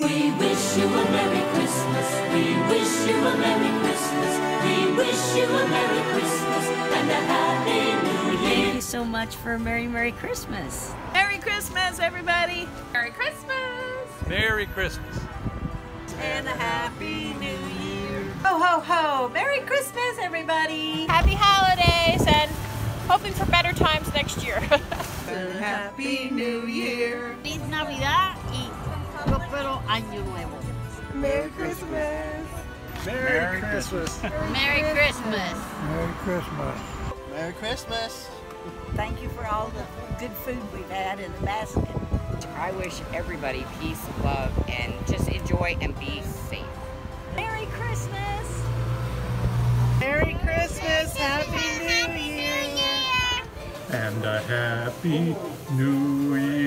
We wish you a Merry Christmas. We wish you a Merry Christmas. We wish you a Merry Christmas and a Happy New Year. Thank you so much for a Merry Merry Christmas. Merry Christmas, everybody! Merry Christmas! Merry Christmas. And a Happy New Year! Ho, ho, ho! Merry Christmas, everybody! Happy holidays and hoping for better times next year. And Happy New Year! Feliz Navidad y próspero Año Nuevo. Merry Christmas! Merry Christmas. Merry Christmas. Merry Christmas. Merry Christmas. Thank you for all the good food we've had in the basket. I wish everybody peace, love, and just enjoy and be safe. Merry Christmas. Merry Christmas! Happy New Year! And a happy new year.